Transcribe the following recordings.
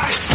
Nice!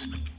you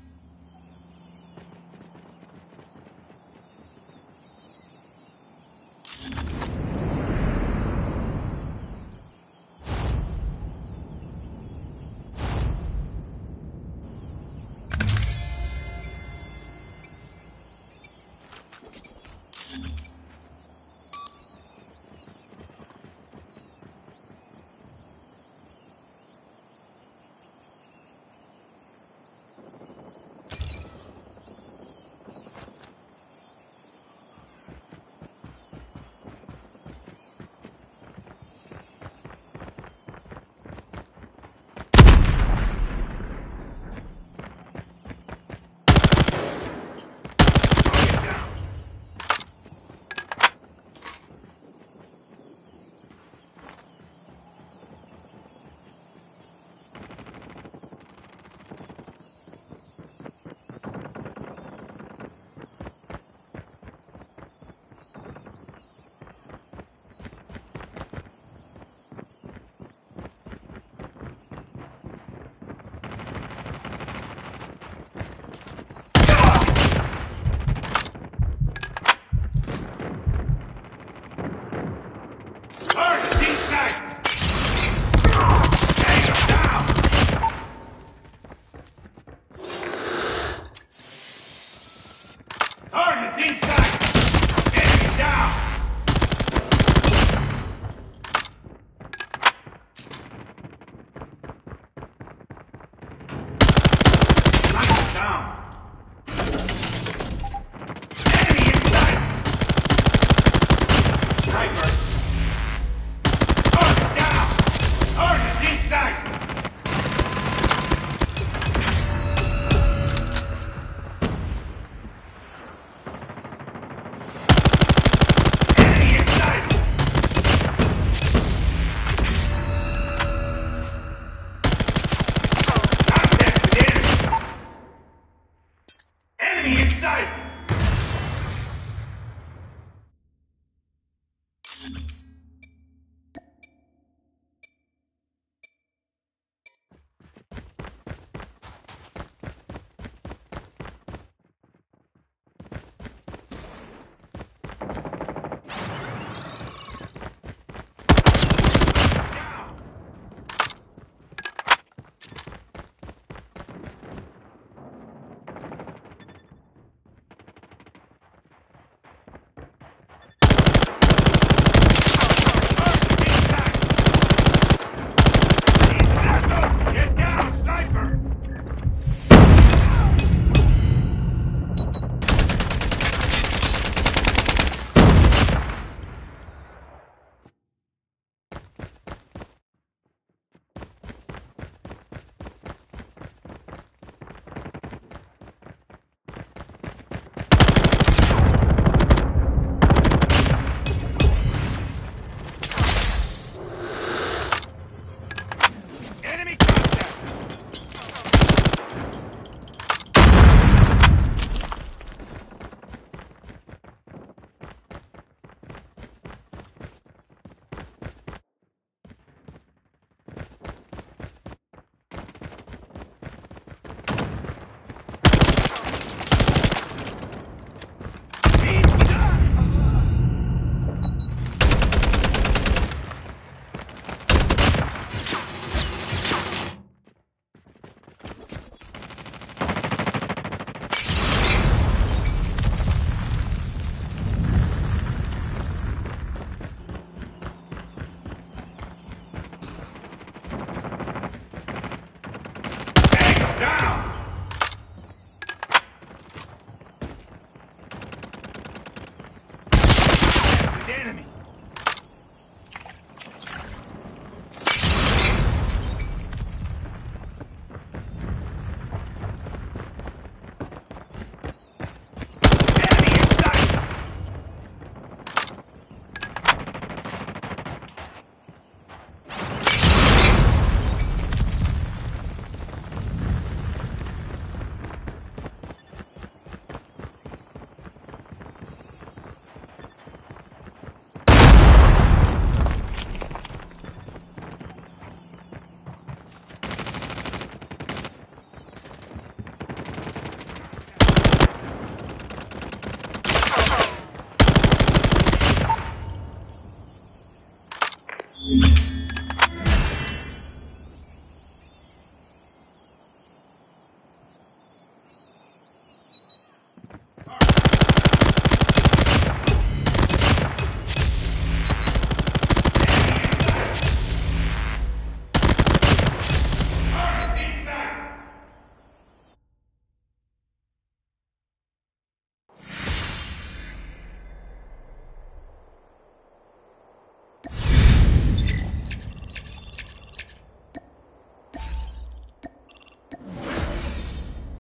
day.